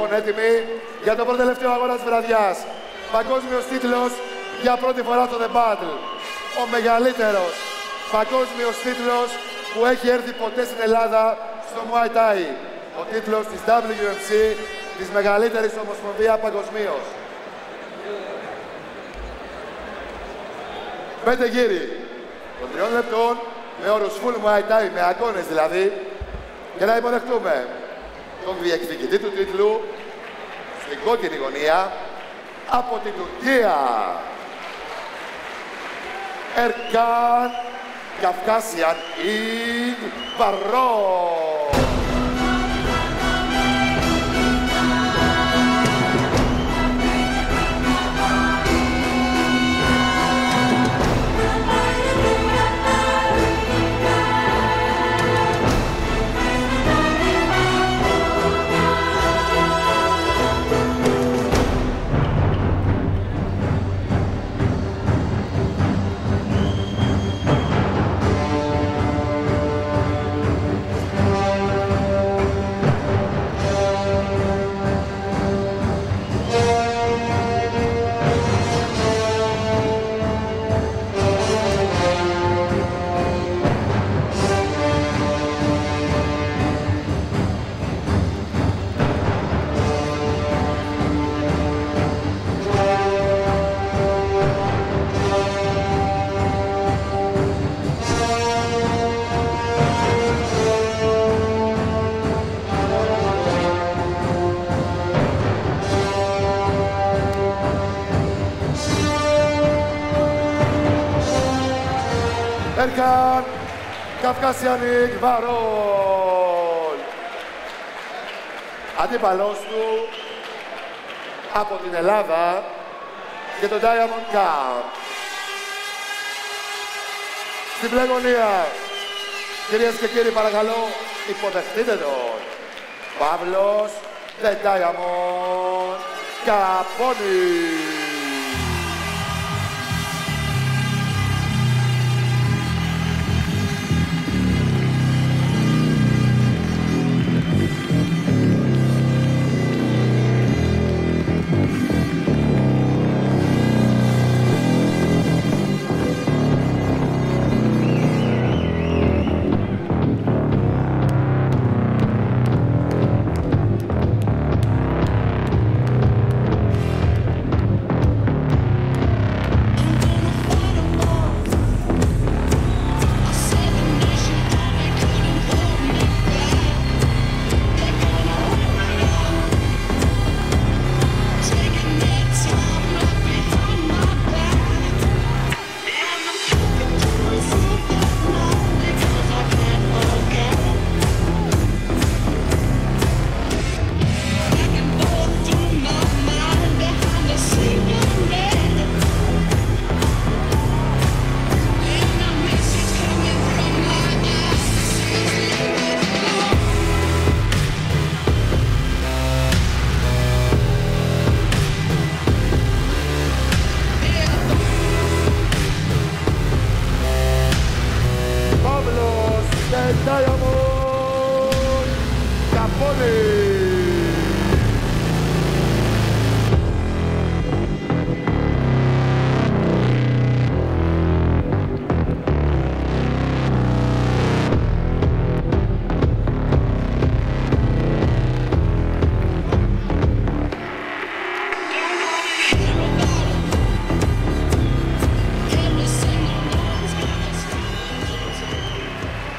λοιπόν έτοιμοι για το πρώτο τελευταίο αγώνα της βραδιάς. Παγκόσμιος τίτλος για πρώτη φορά στο The Battle. Ο μεγαλύτερος παγκόσμιος τίτλος που έχει έρθει ποτέ στην Ελλάδα στο Muay Thai. Ο τίτλος της WMC, της μεγαλύτερης ομοσπονδίας παγκοσμίως. Πέντε γύρι των τριών λεπτών με όρους full Muay Thai, με αγώνες δηλαδή, και να υποδεχτούμε τον διεκδικητή του τίτλου στην κόκκινη γωνία από την Τουρκία. Ερκάν Καυκάσιαν Ιγβαρό. Ερκάν Καυκασιανίκ Βαρόλ. Αντίπαλός του από την Ελλάδα και τον Diamond Cup. Στην πλεγωνία, κυρίες και κύριοι, παρακαλώ, υποδεχτείτε τον. Παύλος, The Diamond Καπώνης.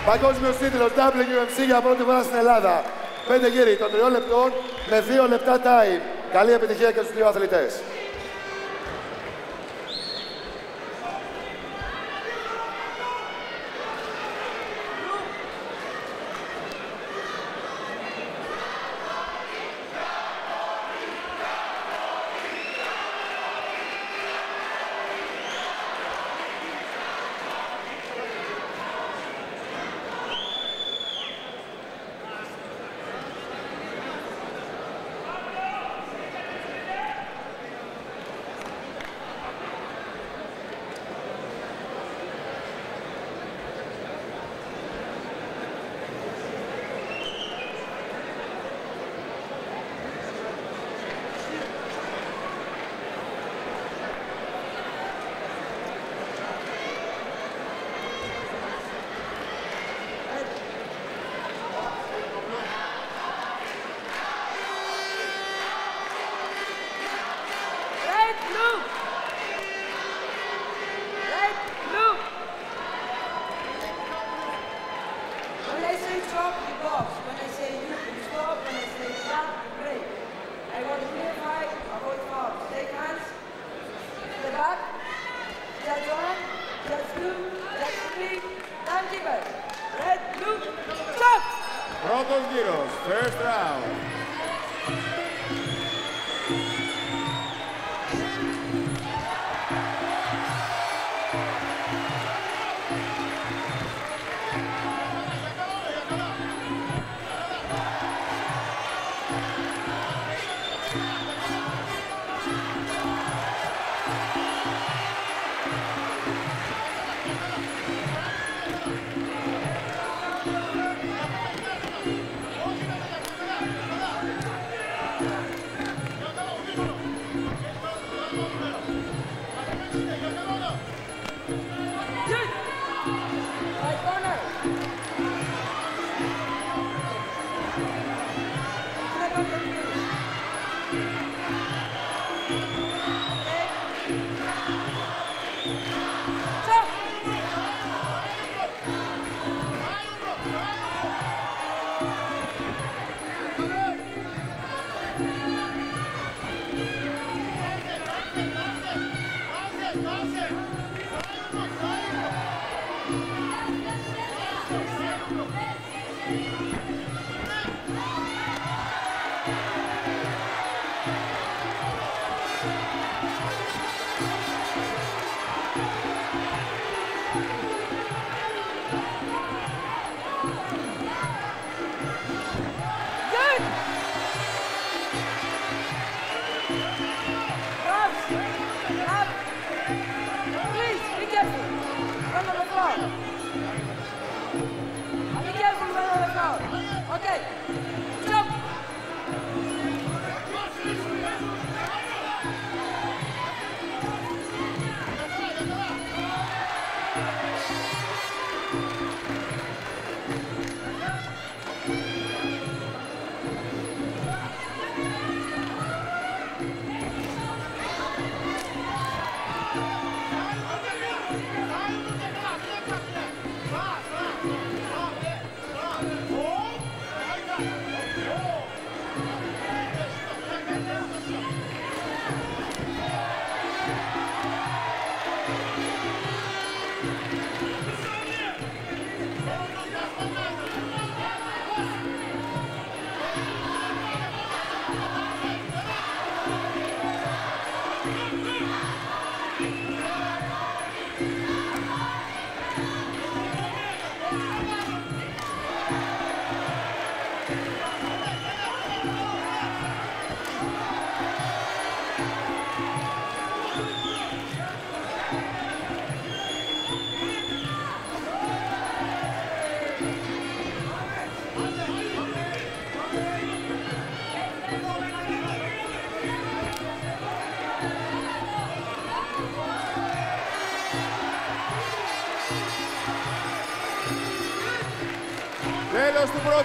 Παγκόσμιος τίτλος WMC για πρώτη φορά στην Ελλάδα. Πέντε γύρι των τριών λεπτών με δύο λεπτά time. Καλή επιτυχία και στους δύο αθλητές.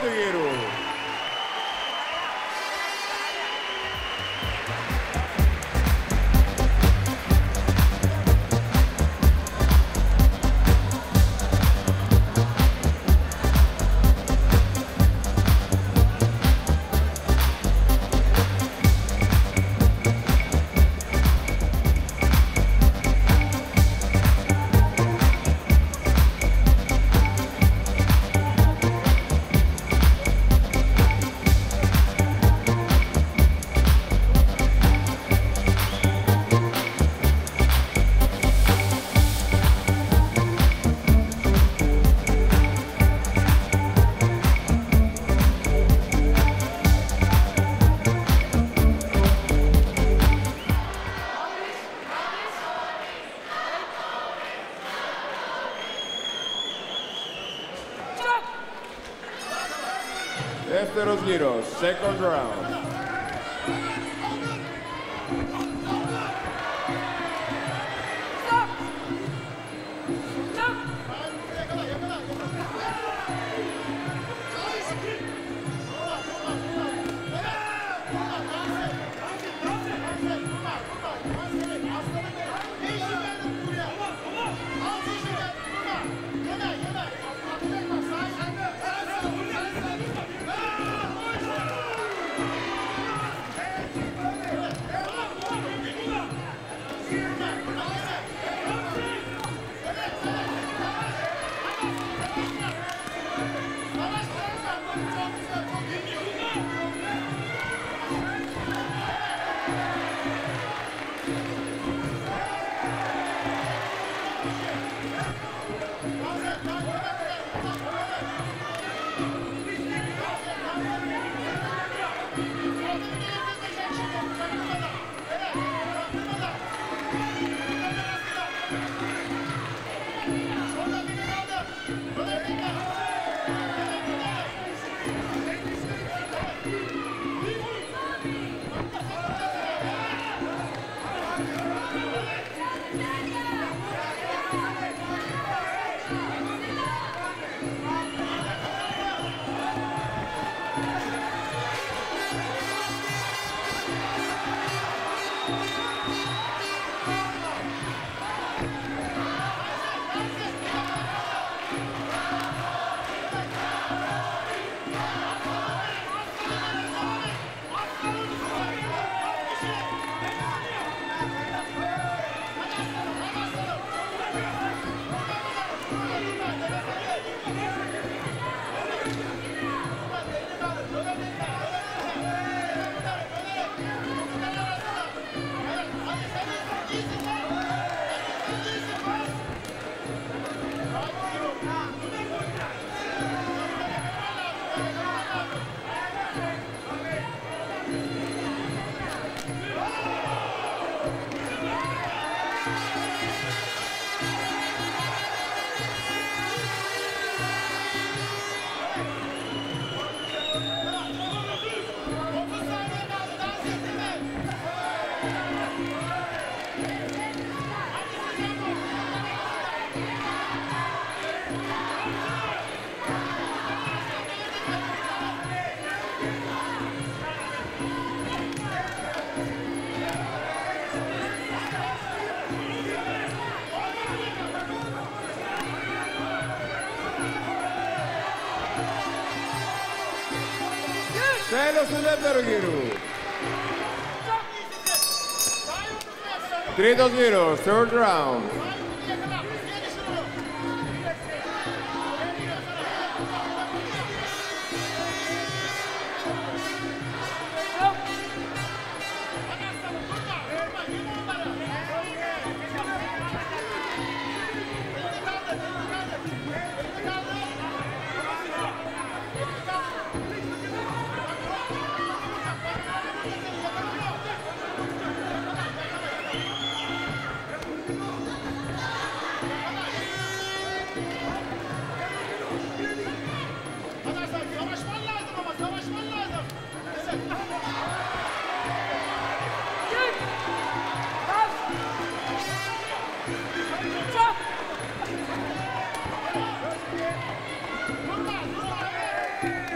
Τέλος second round. Τέλος του δεύτερου γύρου. Τρίτος γύρος, third round. Thank you.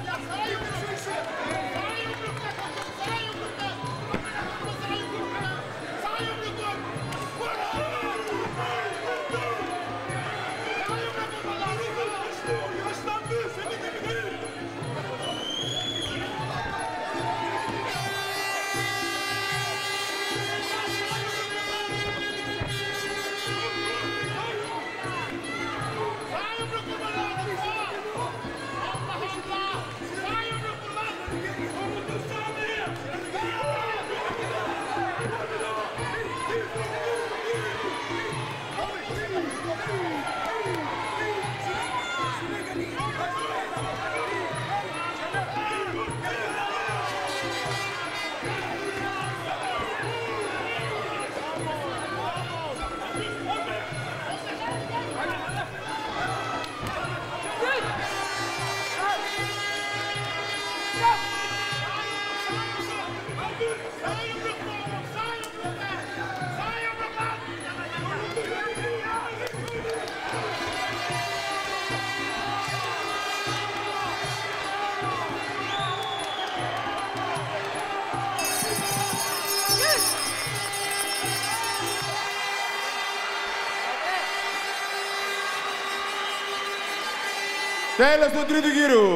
Τέλος του τρίτου γύρου.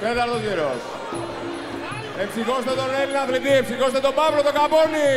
Τέταρτος γύρος. Εψυχώστε τον Έλληνα αθλητή, εψυχώστε τον Παύλο τον Καπόνι.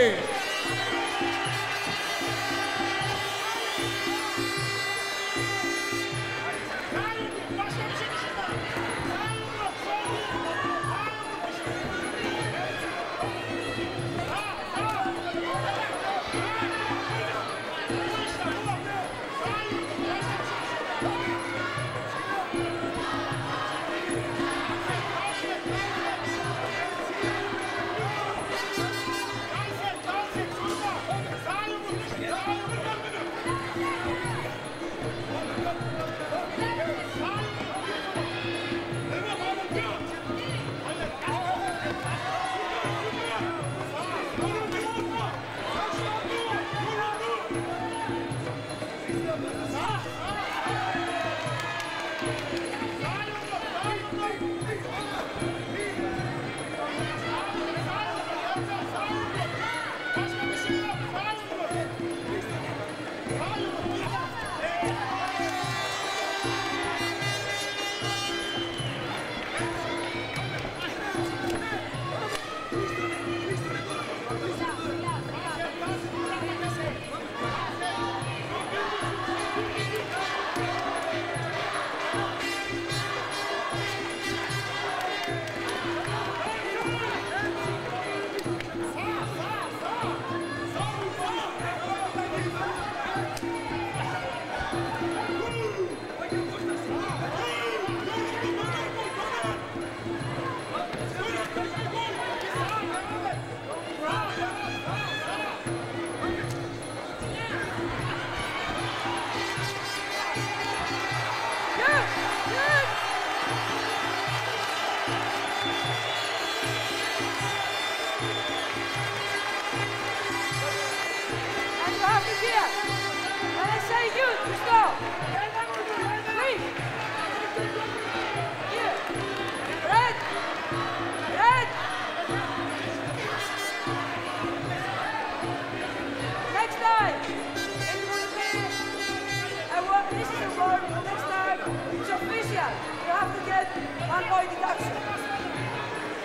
and.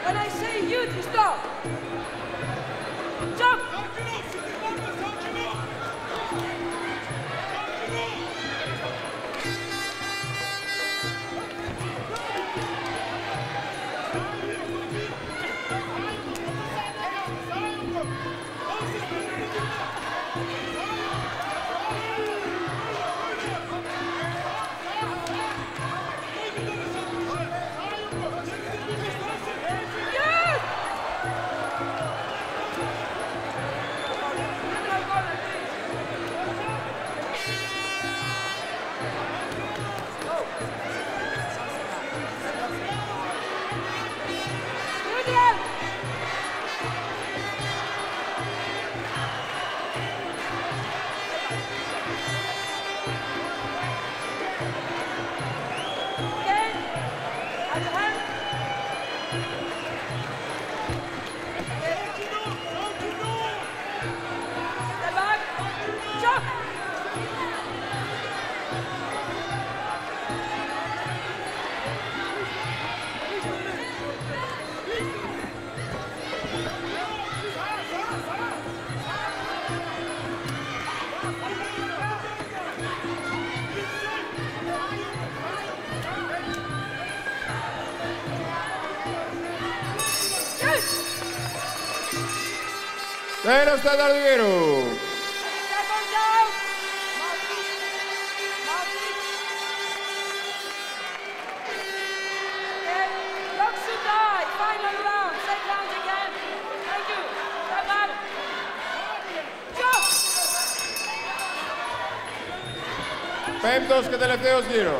When I say you to stop, Ladies and gentlemen. Πέμπτος και τελευταίος γύρος.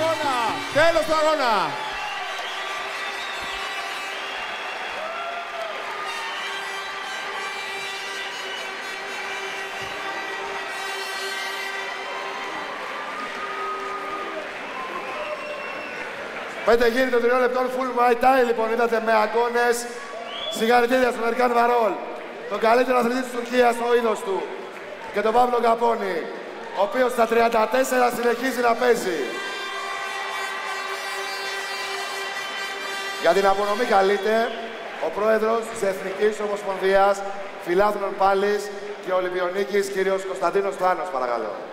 Stop! Τέλος του αγώνα. Πέντε γύρι των τριών λεπτών full my tie λοιπόν είδατε με αγώνες. Συγχαρητήρια στον Ερκάν Βαρόλ. Τον καλύτερο αθλητή της Τουρκίας στο είδος του. Και τον Παύλο Καπώνη. Ο οποίος στα 34 συνεχίζει να παίζει. Για την απονομή καλείται ο πρόεδρος της Εθνικής Ομοσπονδίας Φιλάθλων Πάλης και Ολυμπιονίκης, κύριος Κωνσταντίνος Τάνος, παρακαλώ.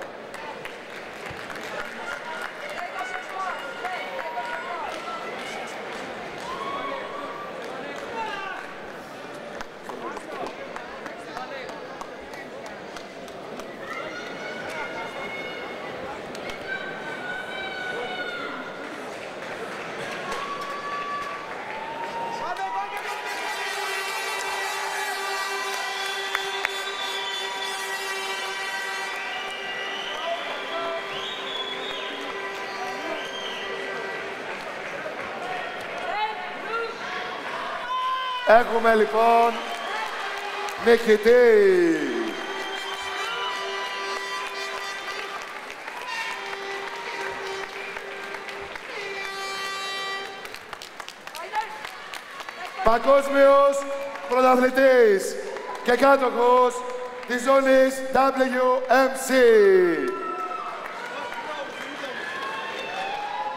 Έχουμε λοιπόν νικητή. Παγκόσμιος πρωταθλητής και κάτοχος της ζώνης WMC.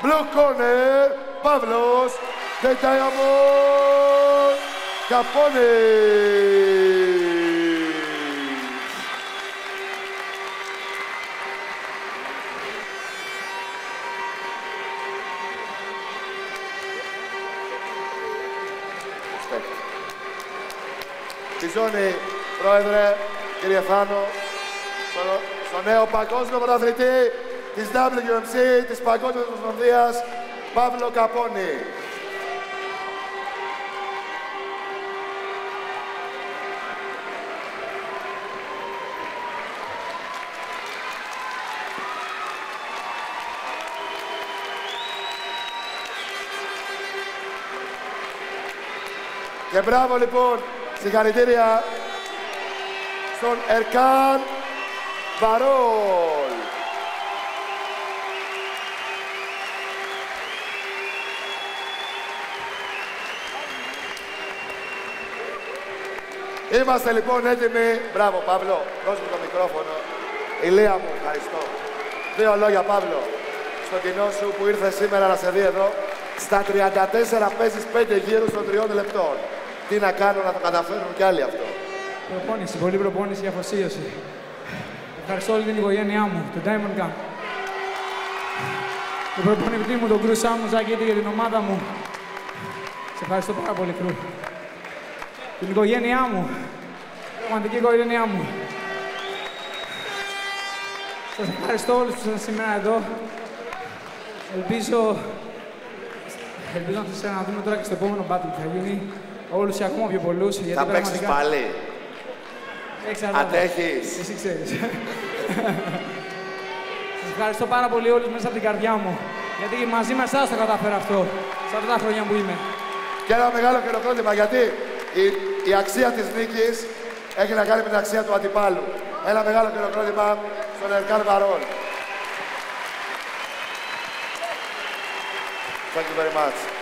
Blue corner, Παύλος The Diamond Capone. Τη ζώνη, Πρόεδρε, κύριε Θάνο, στο, στο νέο παγκόσμιο πρωταθλητή της WMC, της Παγκόσμιας Ομοσπονδίας, Παύλο Καπόνη. Και μπράβο λοιπόν, συγχαρητήρια στον Ερκάν Βαρόλ. Είμαστε λοιπόν έτοιμοι. Μπράβο Παύλο, δώσ' μου το μικρόφωνο. Ηλία μου, ευχαριστώ. Δύο λόγια Παύλο, στο κοινό σου που ήρθες σήμερα να σε δει εδώ. Στα 34 παίζεις 5 γύρους των 3 λεπτών. Τι να κάνω να το καταφέρουν κι άλλοι αυτό. Προπόνηση, πολύ προπόνηση για αφοσίωση. Ευχαριστώ όλη την οικογένειά μου, τον Diamond Camp. Τον προπονητή μου, τον Κρου Σάμου Ζακίτη και την ομάδα μου. Σε ευχαριστώ πάρα πολύ, Κρου. Την οικογένειά μου, την πραγματική οικογένειά μου. Σας ευχαριστώ όλους που ήσασταν σήμερα εδώ. Ελπίζω, ελπίζω να σας ξαναδούμε τώρα και στο επόμενο battle που θα γίνει όλους και ακόμα πιο πολλούς. Γιατί Θα παίξεις πραγματικά- πάλι. Εξαρτάται. Αντέχεις. Εσύ ξέρεις. Σας ευχαριστώ πάρα πολύ όλους μέσα από την καρδιά μου. Γιατί μαζί με εσάς το καταφέρω αυτό. Σε αυτά τα χρόνια που είμαι. Και ένα μεγάλο χειροκρότημα γιατί η, η αξία της νίκης έχει να κάνει με την αξία του αντιπάλου. Ένα μεγάλο χειροκρότημα στον Ερκάν Βαρόλ. Thank you very much.